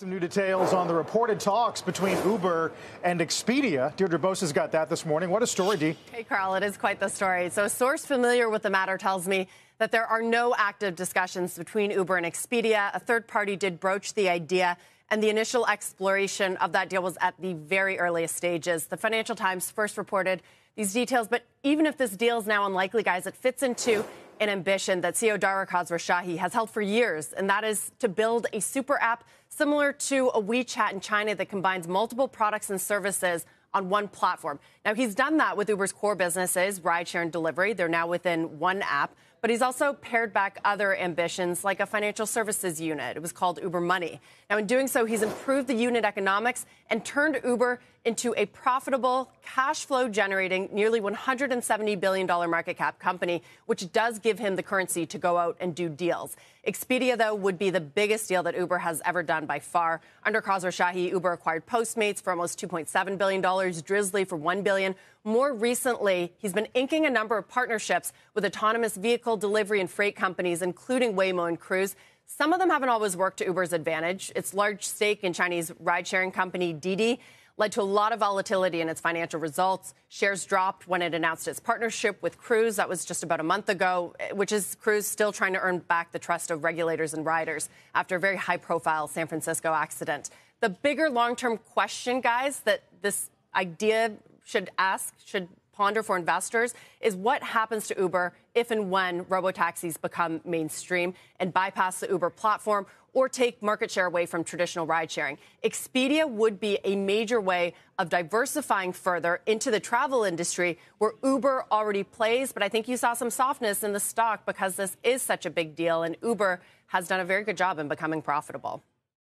Some new details on the reported talks between Uber and Expedia. Deirdre Bosa has got that this morning. What a story, Dee. Hey, Carl, it is quite the story. So, a source familiar with the matter tells me that there are no active discussions between Uber and Expedia. A third party did broach the idea, and the initial exploration of that deal was at the very earliest stages. The Financial Times first reported these details, but even if this deal is now unlikely, guys, it fits into an ambition that CEO Dara Khosrowshahi has held for years, and that is to build a super app similar to a WeChat in China that combines multiple products and services on one platform. Now, he's done that with Uber's core businesses, rideshare and delivery. They're now within one app. But he's also pared back other ambitions, like a financial services unit. It was called Uber Money. Now, in doing so, he's improved the unit economics and turned Uber into a profitable, cash flow generating, nearly $170 billion market cap company, which does give him the currency to go out and do deals. Expedia, though, would be the biggest deal that Uber has ever done by far. Under Khosrowshahi, Uber acquired Postmates for almost $2.7 billion, Drizly for 1 billion. More recently, he's been inking a number of partnerships with autonomous vehicle delivery and freight companies, including Waymo and Cruise. Some of them haven't always worked to Uber's advantage. Its large stake in Chinese ride sharing company Didi led to a lot of volatility in its financial results. Shares dropped when it announced its partnership with Cruise. That was just about a month ago, which is Cruise still trying to earn back the trust of regulators and riders after a very high profile San Francisco accident. The bigger long term question, guys, that this idea should ask, should ponder for investors is what happens to Uber if and when robotaxis become mainstream and bypass the Uber platform or take market share away from traditional ride sharing. Expedia would be a major way of diversifying further into the travel industry where Uber already plays. But I think you saw some softness in the stock because this is such a big deal and Uber has done a very good job in becoming profitable.